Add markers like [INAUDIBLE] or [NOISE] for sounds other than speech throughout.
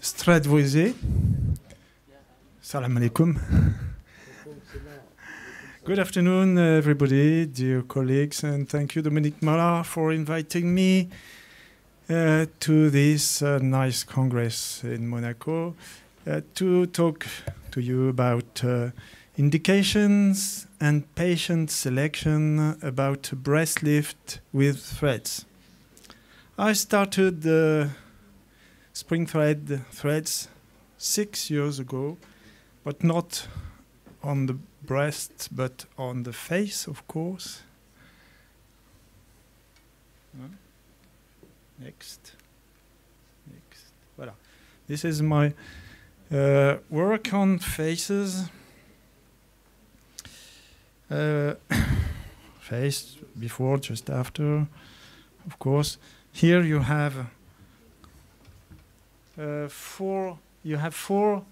Strat Voisé. Salam alaikum. Good afternoon, everybody, dear colleagues, and thank you, Dominique Mala, for inviting me uh, to this uh, nice congress in Monaco uh, to talk to you about uh, indications and patient selection about breast lift with threads. I started the spring thread threads six years ago, but not on the breast, but on the face, of course. Next. Next. Voilà. This is my uh, work on faces. Uh, [COUGHS] face before, just after, of course. Here you have uh, four. You have four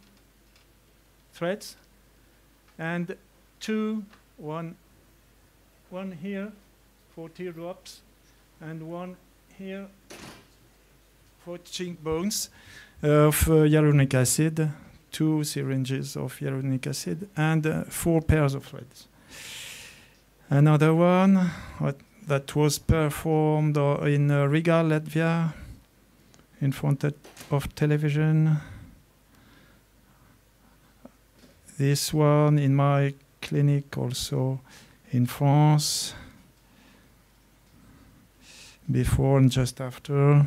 threads, and two, one, one here for teardrops, and one here for cheekbones of uh, hyaluronic acid, two syringes of hyaluronic acid, and uh, four pairs of threads. Another one that was performed uh, in uh, Riga, Latvia, in front of television. This one in my clinic also in France, before and just after.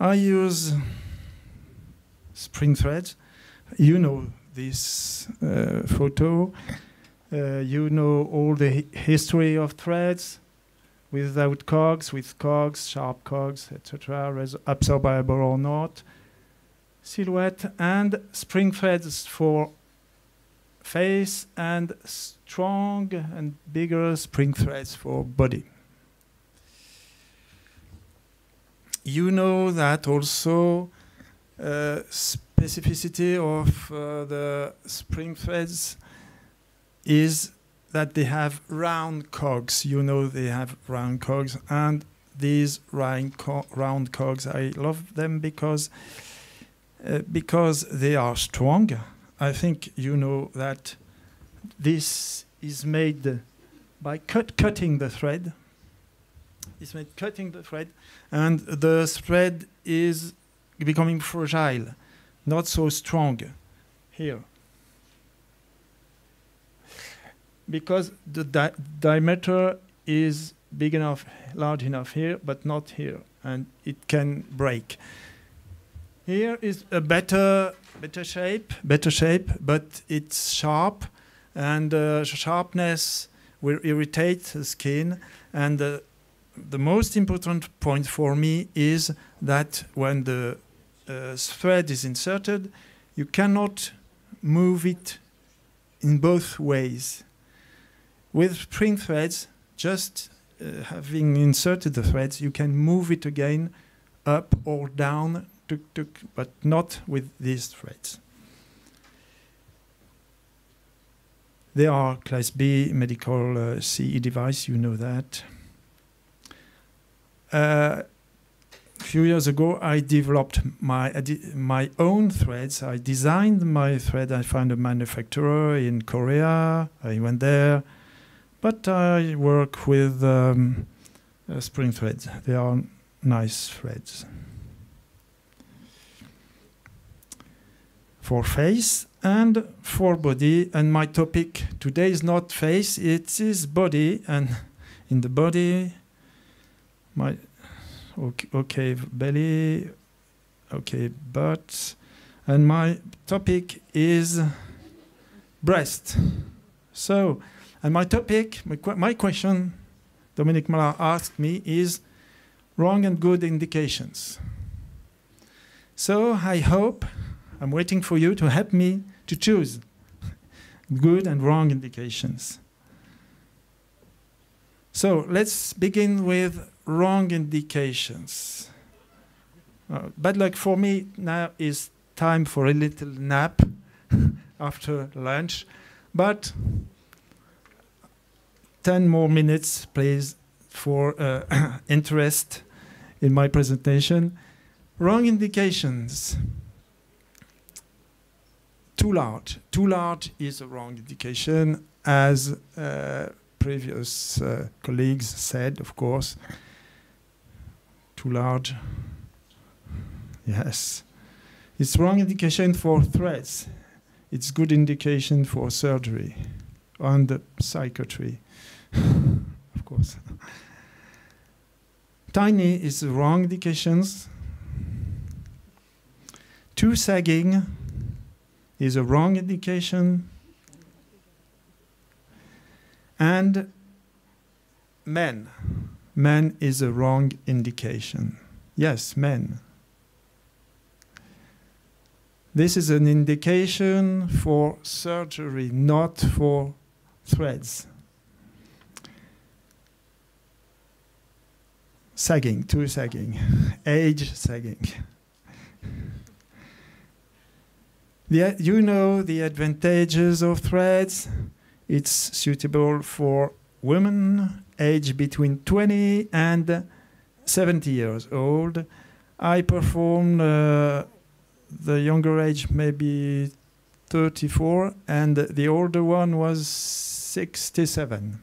I use spring threads. You know this uh, photo. Uh, you know all the hi history of threads without cogs, with cogs, sharp cogs, etc., absorbable or not. Silhouette and spring threads for face and strong and bigger spring threads for body. You know that also uh, specificity of uh, the spring threads is that they have round cogs. You know they have round cogs, and these round, co round cogs, I love them because uh, because they are strong. I think you know that this is made by cut cutting the thread. It's made cutting the thread, and the thread is becoming fragile, not so strong. Here, because the di diameter is big enough, large enough here, but not here, and it can break. Here is a better, better shape, better shape, but it's sharp, and uh, sharpness will irritate the skin. And uh, the most important point for me is that when the uh, thread is inserted, you cannot move it in both ways with spring threads, just uh, having inserted the threads, you can move it again up or down, tuk, tuk, but not with these threads. They are class B medical uh, CE device, you know that. Uh, a few years ago, I developed my my own threads. I designed my thread. I found a manufacturer in Korea. I went there. But I work with um, uh, spring threads. They are nice threads. For face and for body, and my topic today is not face, it is body, and [LAUGHS] in the body, my okay, okay belly, okay butt, and my topic is breast. So and my topic, my, my question, Dominique Mala asked me, is wrong and good indications. So I hope, I'm waiting for you to help me to choose good and wrong indications. So let's begin with wrong indications. Uh, bad luck for me now is time for a little nap [LAUGHS] after lunch, but 10 more minutes, please, for uh, [CLEARS THROAT] interest in my presentation. Wrong indications. Too large. Too large is a wrong indication, as uh, previous uh, colleagues said, of course. Too large. Yes. It's wrong indication for threats. It's good indication for surgery and psychiatry, [LAUGHS] of course. Tiny is the wrong indications. Too sagging is a wrong indication. And men. Men is a wrong indication. Yes, men. This is an indication for surgery, not for threads. Sagging, too sagging, age sagging. The, you know the advantages of threads. It's suitable for women aged between 20 and 70 years old. I performed uh, the younger age maybe 34 and the older one was 67.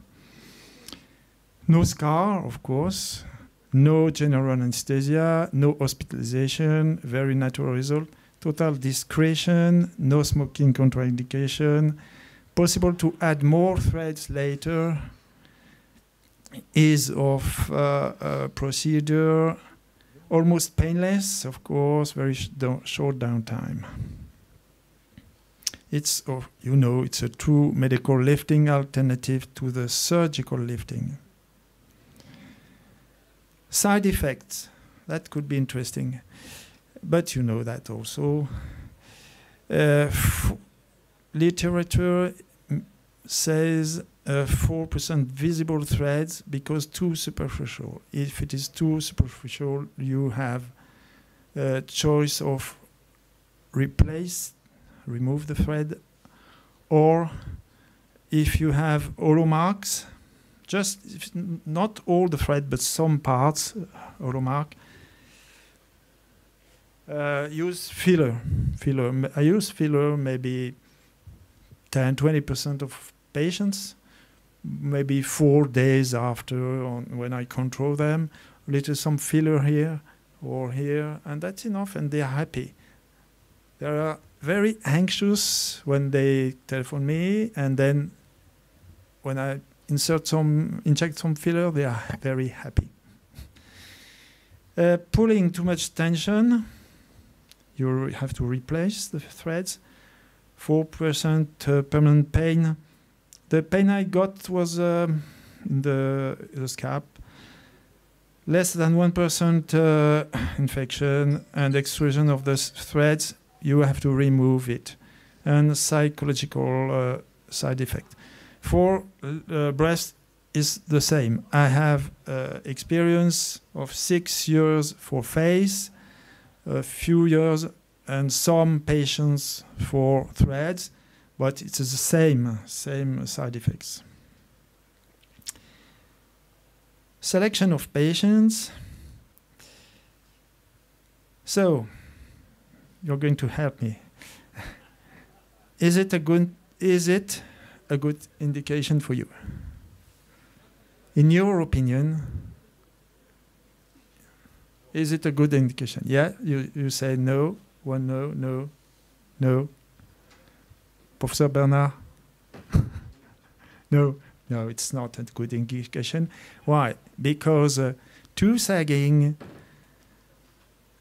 No scar, of course, no general anesthesia, no hospitalization, very natural result, total discretion, no smoking contraindication, possible to add more threads later, ease of uh, uh, procedure, almost painless, of course, very sh short downtime. It's, you know, it's a true medical lifting alternative to the surgical lifting. Side effects, that could be interesting, but you know that also. Uh, literature says 4% uh, visible threads because too superficial. If it is too superficial, you have a choice of replace, remove the thread, or if you have hollow marks, just not all the thread, but some parts, hollow mark, uh, use filler. Filler. I use filler maybe 10, 20% of patients maybe four days after when I control them, little some filler here or here, and that's enough, and they are happy. They are very anxious when they telephone me, and then when I insert some, inject some filler, they are very happy. Uh, pulling too much tension, you have to replace the threads. 4% uh, permanent pain, the pain I got was um, in the, the scalp. Less than 1% uh, [COUGHS] infection and extrusion of the threads, you have to remove it. And psychological uh, side effect. For uh, breast is the same. I have uh, experience of six years for face, a few years and some patients for threads but it's the same, same side effects. Selection of patients. So, you're going to help me. [LAUGHS] is it a good is it a good indication for you? In your opinion, is it a good indication? Yeah, you, you say no, one no, no, no, Professor Bernard? [LAUGHS] no, no, it's not a good indication. Why? Because uh, too sagging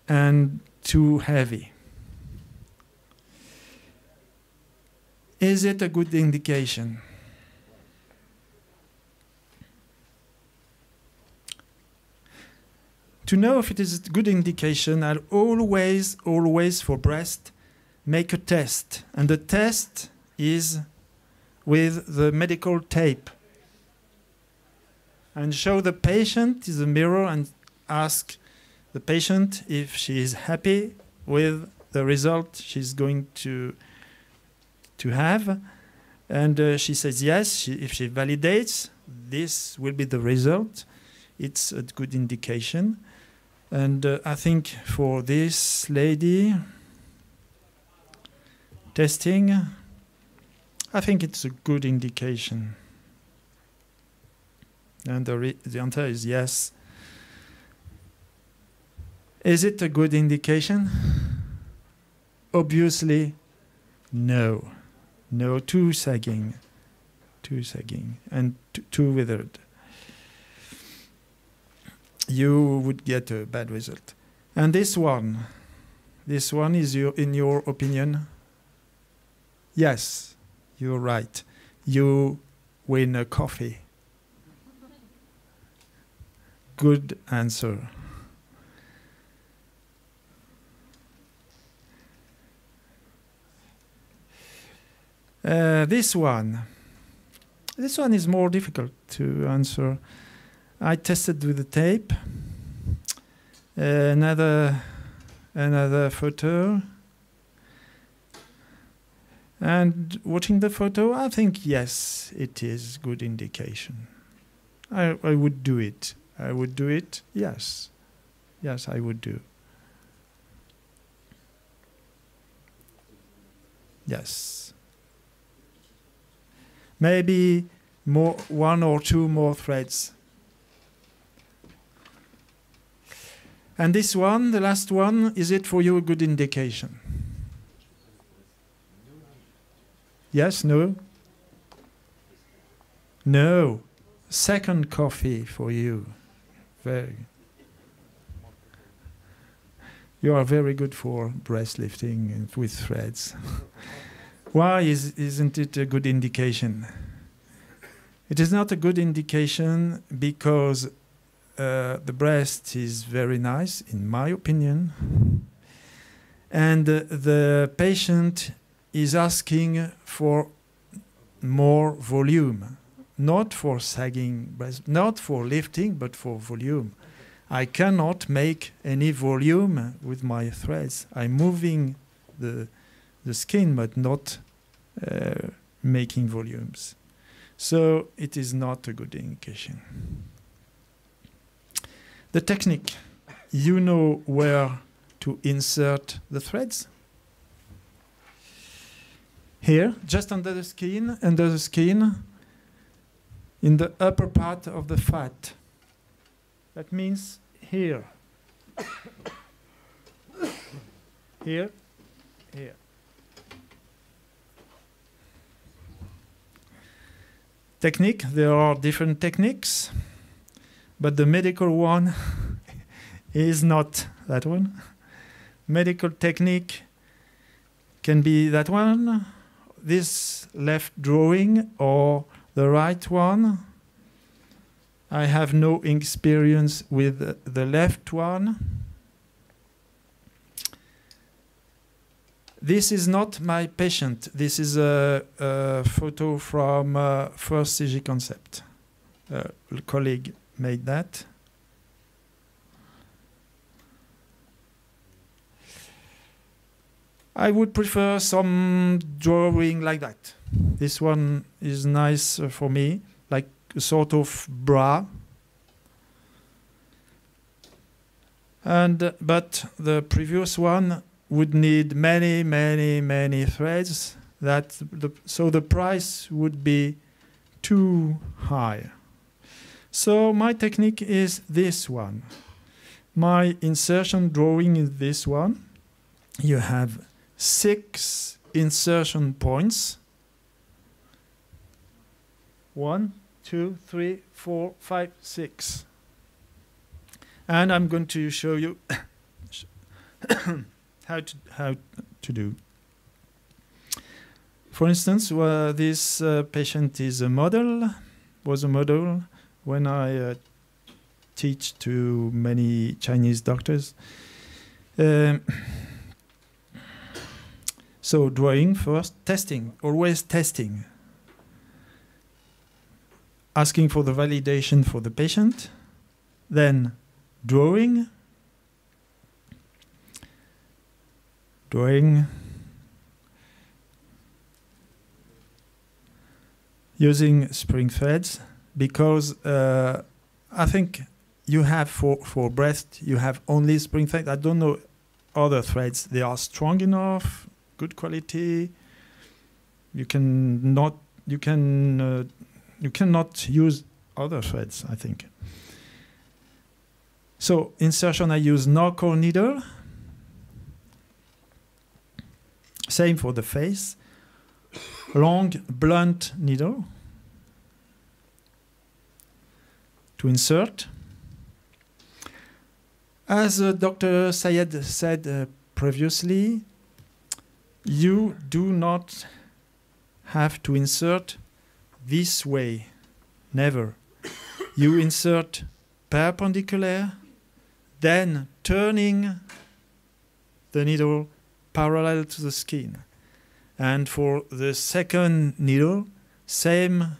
and too heavy. Is it a good indication? To know if it is a good indication, I'll always, always for breast make a test. And the test is with the medical tape. And show the patient in the mirror and ask the patient if she is happy with the result she's going to to have. And uh, she says yes. She, if she validates, this will be the result. It's a good indication. And uh, I think for this lady, testing, I think it's a good indication. And the, the answer is yes. Is it a good indication? Obviously, no. No, too sagging. Too sagging. And too withered. You would get a bad result. And this one, this one is your, in your opinion? Yes, you're right. You win a coffee. Good answer. Uh, this one. This one is more difficult to answer. I tested with the tape. Uh, another another photo. And watching the photo, I think yes, it is good indication. I I would do it. I would do it. Yes, yes, I would do. Yes maybe more, one or two more threads. And this one, the last one, is it for you a good indication? Yes, no? No. Second coffee for you. Very. You are very good for breast lifting with threads. [LAUGHS] Why is, isn't it a good indication? It is not a good indication because uh, the breast is very nice, in my opinion, and uh, the patient is asking for more volume, not for sagging breast, not for lifting, but for volume. I cannot make any volume with my threads. I'm moving the the skin, but not uh, making volumes. So it is not a good indication. The technique, you know where to insert the threads. Here, just under the skin, under the skin, in the upper part of the fat. That means here. [COUGHS] here, here. Technique. There are different techniques, but the medical one [LAUGHS] is not that one. Medical technique can be that one, this left drawing, or the right one. I have no experience with the left one. This is not my patient. This is a, a photo from uh, First CG Concept. A colleague made that. I would prefer some drawing like that. This one is nice uh, for me, like a sort of bra. And uh, but the previous one would need many, many, many threads. That the, so the price would be too high. So my technique is this one. My insertion drawing is this one. You have six insertion points. One, two, three, four, five, six. And I'm going to show you [COUGHS] how to how to do. For instance, uh, this uh, patient is a model, was a model when I uh, teach to many Chinese doctors. Um, [COUGHS] so drawing first, testing, always testing. Asking for the validation for the patient, then drawing, drawing using spring threads because uh, I think you have for for breast you have only spring thread. I don't know other threads. They are strong enough, good quality. You can not you can uh, you cannot use other threads. I think. So insertion, I use no core needle. Same for the face. Long blunt needle to insert. As uh, Dr. Sayed said uh, previously, you do not have to insert this way, never. you insert perpendicular, then turning the needle parallel to the skin. And for the second needle, same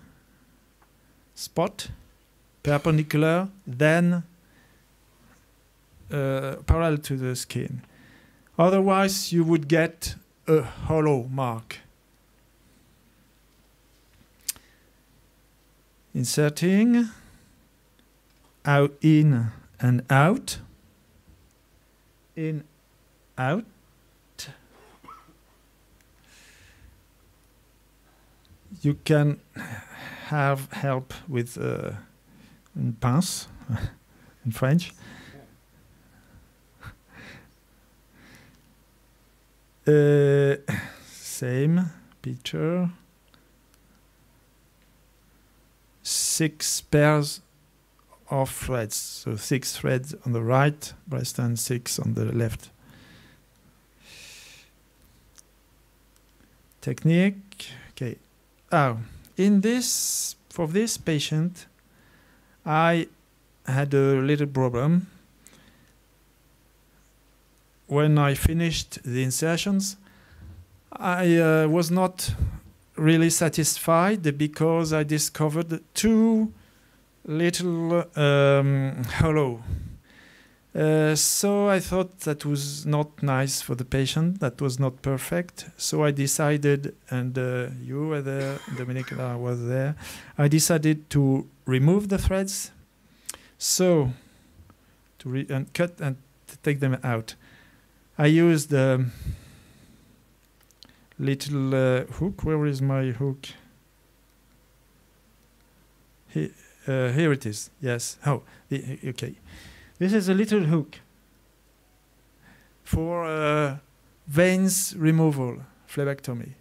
spot, perpendicular, then uh, parallel to the skin. Otherwise, you would get a hollow mark. Inserting out, in and out, in, out. You can have help with uh, pince [LAUGHS] in French. Uh, same picture. Six pairs of threads. So six threads on the right breast and six on the left. Technique. Okay. Oh, in this for this patient, I had a little problem when I finished the insertions, I uh, was not really satisfied because I discovered two little um, hollow. Uh, so I thought that was not nice for the patient. That was not perfect. So I decided, and uh, you were there, Dominic was there. I decided to remove the threads, so to and cut and take them out. I used the little uh, hook. Where is my hook? Uh, here it is. Yes. Oh, okay. This is a little hook for uh, veins removal, phlebectomy.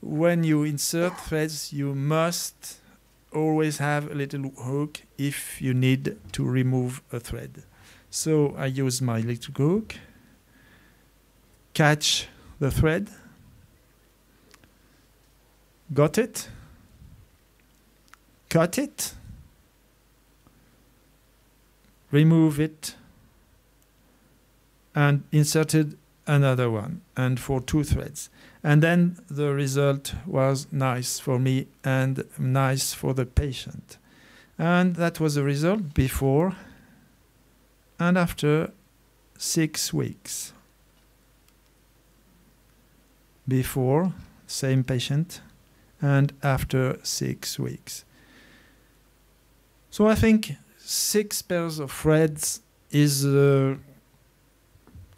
When you insert threads, you must always have a little hook if you need to remove a thread. So I use my little hook catch the thread. Got it. Cut it. Remove it. And inserted another one, and for two threads. And then the result was nice for me and nice for the patient. And that was the result before and after six weeks before, same patient, and after six weeks. So I think six pairs of threads is uh,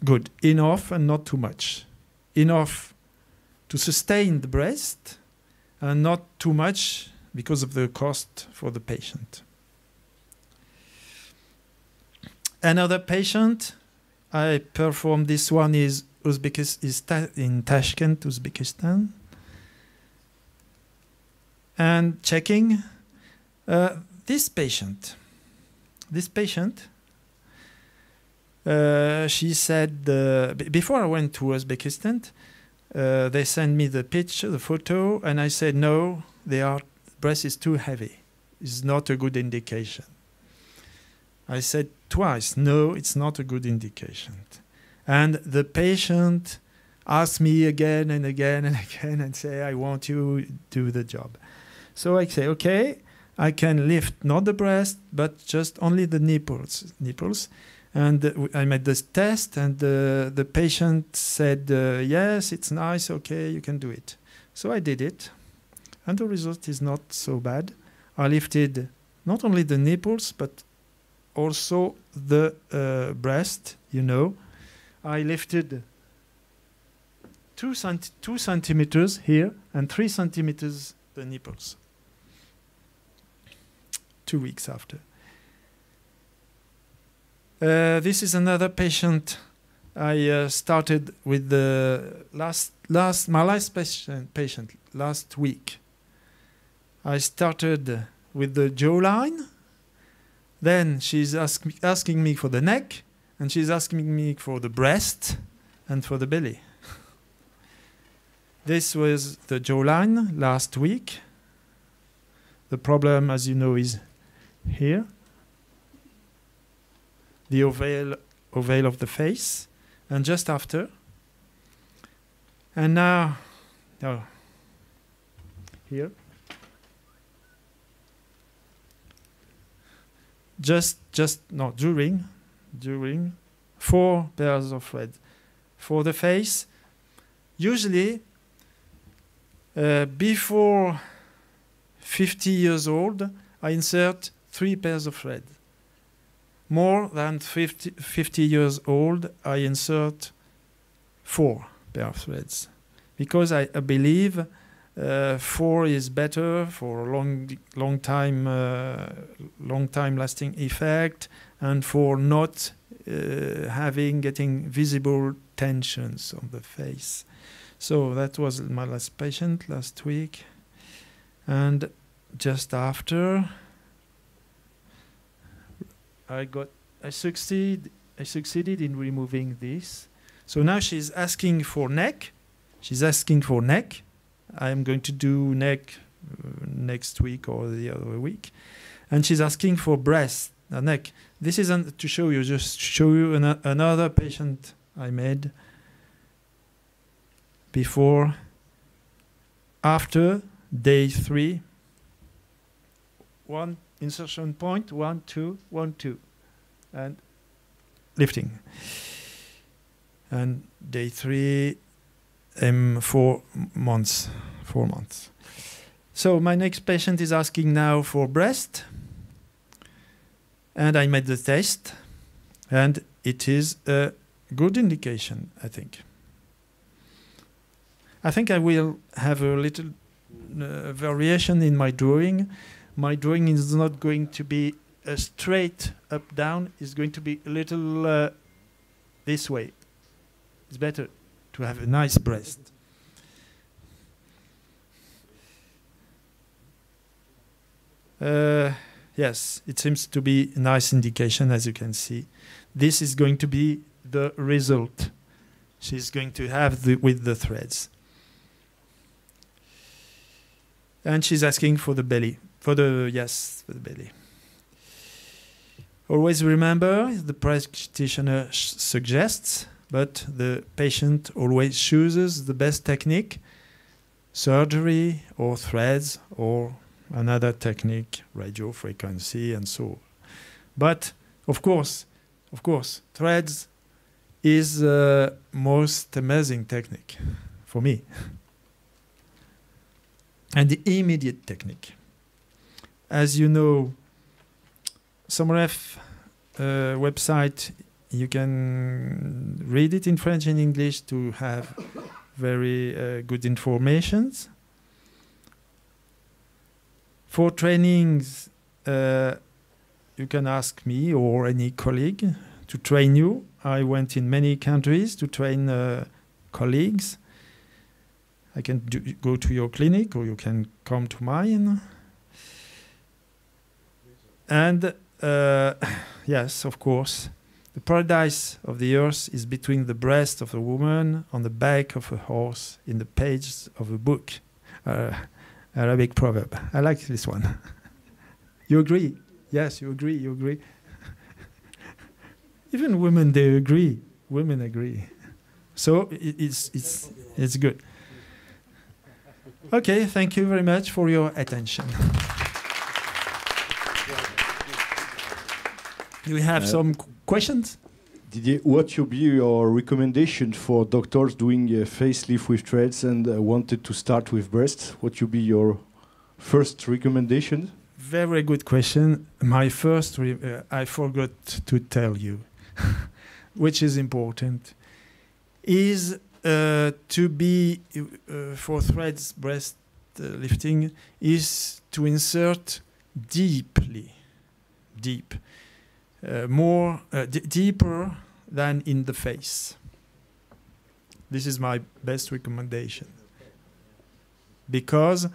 good, enough and not too much. Enough to sustain the breast and not too much because of the cost for the patient. Another patient I performed this one is Uzbekistan is ta in Tashkent, Uzbekistan, and checking uh, this patient. This patient, uh, she said uh, before I went to Uzbekistan, uh, they sent me the picture, the photo, and I said no, their breast is too heavy. It's not a good indication. I said twice, no, it's not a good indication. And the patient asked me again and again and [LAUGHS] again and say, I want you to do the job. So I say, okay, I can lift not the breast, but just only the nipples. nipples. And I made this test, and uh, the patient said, uh, yes, it's nice, okay, you can do it. So I did it, and the result is not so bad. I lifted not only the nipples but also the uh, breast. You know, I lifted two, centi two centimeters here and three centimeters the nipples. Two weeks after. Uh, this is another patient I uh, started with the last last my last patient patient last week. I started with the jawline. Then she's ask, asking me for the neck, and she's asking me for the breast and for the belly. [LAUGHS] this was the jawline last week. The problem, as you know, is here. The ovale, ovale of the face and just after. And now, oh, here. Just, just, no, during, during, four pairs of red. For the face, usually uh, before 50 years old, I insert three pairs of thread. More than 50, 50 years old, I insert four pair of threads because I, I believe uh, four is better for long, long time, uh, long time lasting effect, and for not uh, having getting visible tensions on the face. So that was my last patient last week, and just after I got I succeed I succeeded in removing this. So now she's asking for neck. She's asking for neck. I'm going to do neck uh, next week or the other week, and she's asking for breast, uh, neck. This isn't to show you, just show you an another patient I made before, after day three. One insertion point, one, two, one, two, and lifting. And day three, um, four months, four months. So my next patient is asking now for breast, and I made the test, and it is a good indication, I think. I think I will have a little uh, variation in my drawing my drawing is not going to be a straight up down it's going to be a little uh, this way. It's better to have a nice breast. Uh, yes it seems to be a nice indication as you can see. This is going to be the result. She's going to have the, with the threads. And she's asking for the belly for the yes, for the belly. Always remember the practitioner suggests, but the patient always chooses the best technique, surgery or threads or another technique, radio frequency and so. But of course, of course, threads is the most amazing technique for me. and the immediate technique as you know, SOMREF uh, website, you can read it in French and English to have very uh, good informations. For trainings, uh, you can ask me or any colleague to train you. I went in many countries to train uh, colleagues. I can go to your clinic or you can come to mine. And uh, [SIGHS] yes, of course, the paradise of the earth is between the breast of a woman on the back of a horse in the pages of a book. Uh, Arabic proverb. I like this one. [LAUGHS] you agree? Yes, you agree. You agree. [LAUGHS] Even women, they agree. Women agree. So it's it's it's good. Okay, thank you very much for your attention. Do we have uh, some questions? Didier, what would be your recommendation for doctors doing a facelift with threads and uh, wanted to start with breast? What would be your first recommendation? very good question. My first, re- uh, I forgot to tell you, [LAUGHS] which is important, is uh, to be uh, for threads breast uh, lifting is to insert deeply, deep, uh, more uh, d- deeper than in the face. This is my best recommendation. Because uh,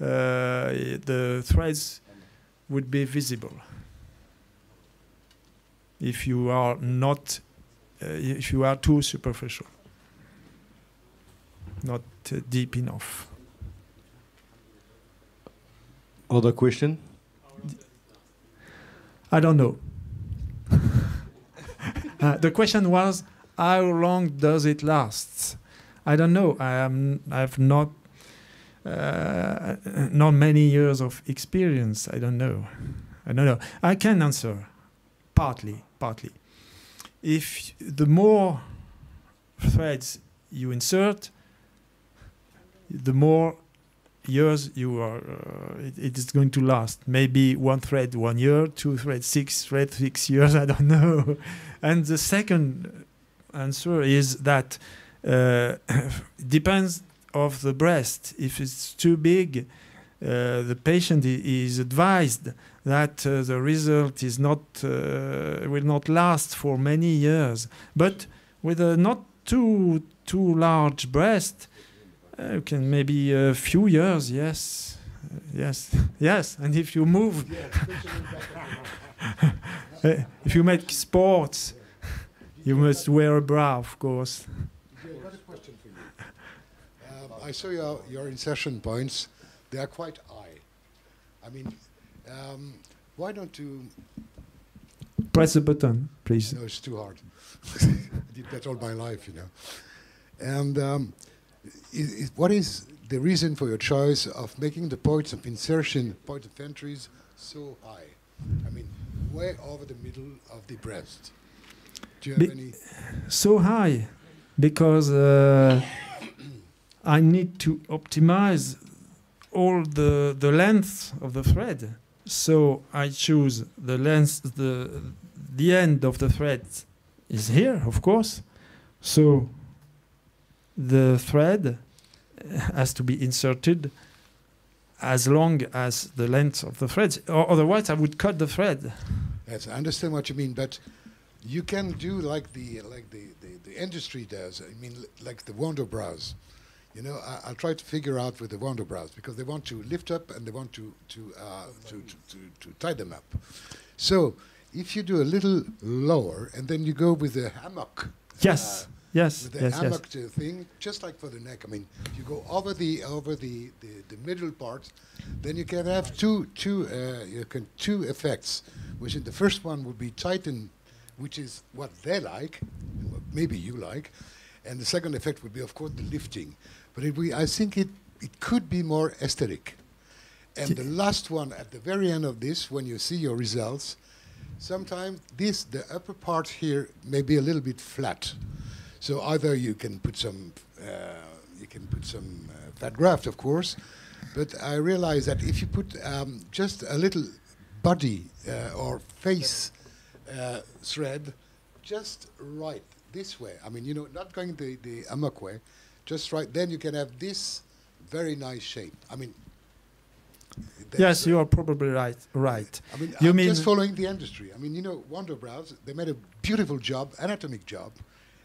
the threads would be visible. If you are not uh, if you are too superficial. Not uh, deep enough. Other question? i don't know Uh, the question was how long does it last? I don't know. I am i've not uh, not many years of experience. I don't know. I don't know. I can answer partly partly. If the more threads you insert the more years you are uh, it, it is going to last. Maybe one thread one year two threads six threads [LAUGHS] six years i don't know. And the second answer is that uh, [COUGHS] depends of the breast. If it's too big uh, the patient is advised that uh, the result is not uh, will not last for many years. But with a not too too large breast uh, can maybe a few years yes Uh, yes [LAUGHS] yes and if you move [LAUGHS] if you make sports [LAUGHS] you must wear a bra of course I've got a question for you. Um, I saw your, your insertion points. They are quite high. I mean, um, why don't you... press the button please No, it's too hard. I did that all my life, you know. And um, i i what is the reason for your choice of making the points of insertion, point of entries, so high? I mean, way over the middle of the breast. Do you have Be- any... so high because uh, [COUGHS] I need to optimize all the the length of the thread. So I choose the length the the end of the thread is here, of course. So the thread has to be inserted as long as the length of the thread. Or otherwise, I would cut the thread. Yes, I understand what you mean, but you can do like the like the, the, the industry does. I mean, like the Wonder Bras. You know, I, I'll try to figure out with the Wonder Bras because they want to lift up and they want to to uh, to, to, to to tie them up. So if you do a little lower and then you go with the hammock. Yes, uh, yes, with the yes, yes. hammock uh, thing, just like for the neck. I mean, you go over the over the, the, the middle part, then you can have two two uh, you can two effects. Which in the first one would be tighten, which is what they like, what maybe you like, and the second effect would be, of course, the lifting. But it, we, I think it it could be more aesthetic. And the last one at the very end of this, when you see your results, sometimes this the upper part here may be a little bit flat. So either you can put some uh, you can put some uh, fat graft, of course, but I realize that if you put um, just a little body uh, or face uh, thread, just right this way. I mean, you know, not going the the amok way, just right. Then you can have this very nice shape. I mean. Yes, you are probably right. Right. I mean, You I'm mean- just following the industry. I mean, you know, Wonder Bras, they made a beautiful job, anatomic job,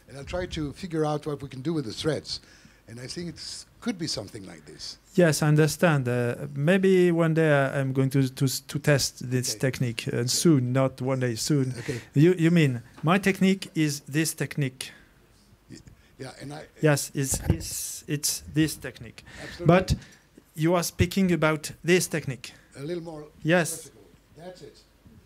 and I'll try to figure out what we can do with the threads. And I think it could be something like this. Yes, I understand. Uh, maybe one day I'm going to to, to test this Okay. technique uh, soon, not one day soon. Okay. You you mean my technique is this technique? Yeah, and I Yes, it's it's it's this technique. absolutely But you are speaking about this technique. a little more. Yes. vertical. That's it.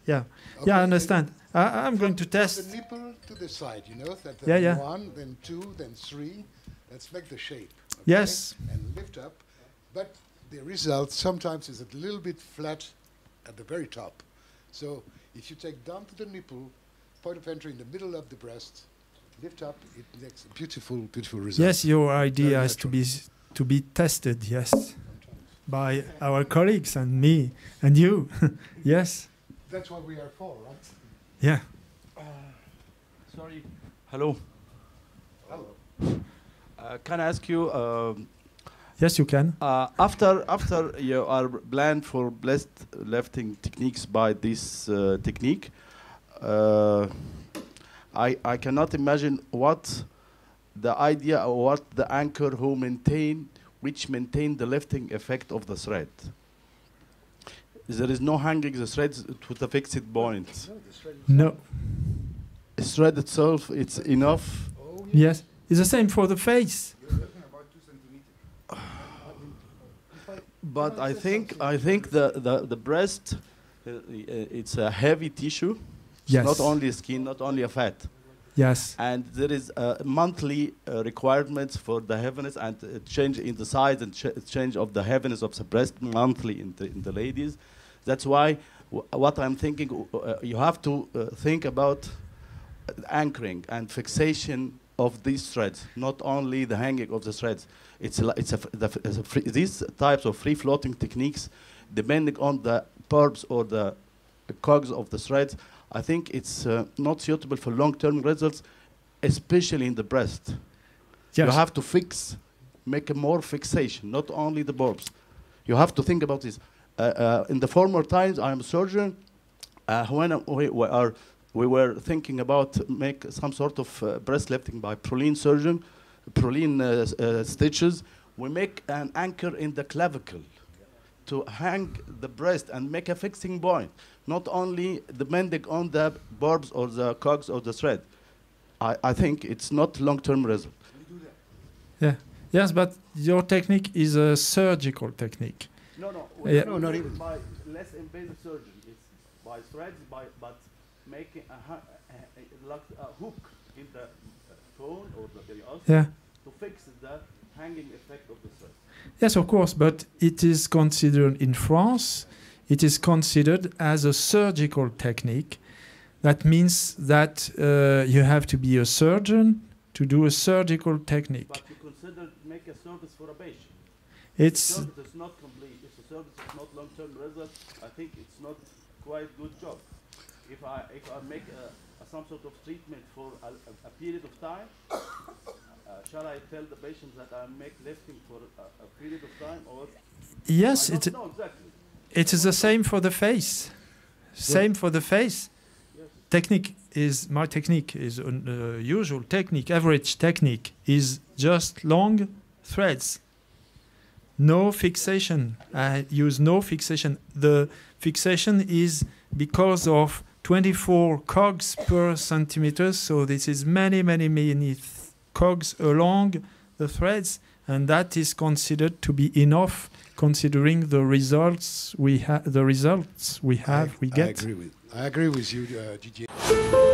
Yeah. Okay, Yeah, I and understand. I, I'm going to test. the nipple to the side. You know that. Uh, yeah, yeah. One, then two, then three. Let's make the shape. okay? Yes. And lift up, but the result sometimes is a little bit flat at the very top. So if you take down to the nipple, point of entry in the middle of the breast, lift up, it makes a beautiful, beautiful result. Yes, your idea has to be to be tested. Yes. sometimes. by our colleagues and me and you. [LAUGHS] yes. That's what we are for, right? Yeah. Sorry. Hello. Hello. Uh, can I ask you, um, Yes, you can. uh, after after you are planned for blessed lifting techniques by this uh, technique, uh, I I cannot imagine what the idea or what the anchor who maintain which maintain the lifting effect of the thread. There is no hanging the threads to the fixed point. No, the thread is No. The thread itself, it's enough. Oh, yeah. Yes. It's the same for the face. But I think I think the the, the breast, uh, uh, it's a heavy tissue. Yes. not only skin, not only a fat, Yes. and there is a monthly uh, requirements for the heaviness and change in the size and ch change of the heaviness of the breast monthly in the in the ladies. That's why what I'm thinking, uh, you have to uh, think about anchoring and fixation of these threads, not only the hanging of the threads. It's it's a, the it's a these types of free floating techniques, depending on the purpose or the cogs of the threads, I think it's uh, not suitable for long-term results, especially in the breast. Yes. You have to fix, make a more fixation, not only the bulbs. You have to think about this. Uh, uh, in the former times, I am a surgeon. Uh, when we, we are, we were thinking about make some sort of uh, breast lifting by Prolene surgeon, Prolene uh, uh, stitches. We make an anchor in the clavicle to hang the breast and make a fixing point, not only depending on the barbs or the cogs or the thread. I, I think it's not long-term result. Yeah. Yes, but your technique is a surgical technique. No, no, Yeah. No, not even. by less invasive surgery. It's by threads, by but making a, a, a, like a hook in the uh, phone or the perios Yeah. to fix the hanging effect of the thread. Yes, of course, but it is considered in France, it is considered as a surgical technique. That means that uh, you have to be a surgeon to do a surgical technique. But you consider make a service for a patient. It's service is not complete. If the service is not long-term result, I think it's not quite good job. If I if I make a, a some sort of treatment for a, a, period of time, shall I tell the patient that I make lifting for a, a period of time or yes, I it, exactly. it is the same for the face. Same for the face. Yes. Technique is my technique is an uh, usual technique, average technique is just long threads. No fixation. I use no fixation. The fixation is because of 24 cogs per centimeter. So this is many, many, many cogs along the threads, and that is considered to be enough, considering the results we have. The results we have, I, we I get. agree with. I agree with you, uh, Didier.